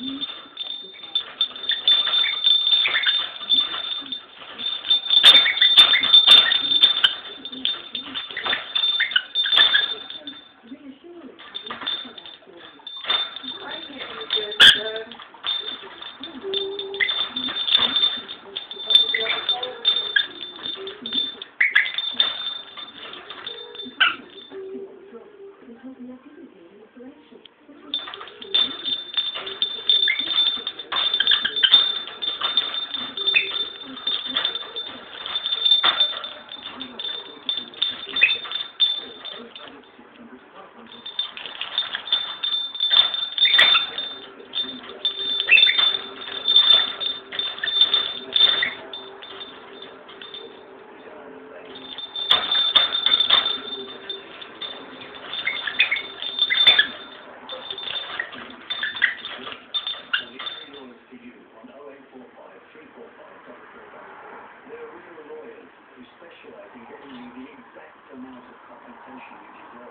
Mm. They're real lawyers who specialize in getting you the exact amount of compensation you deserve.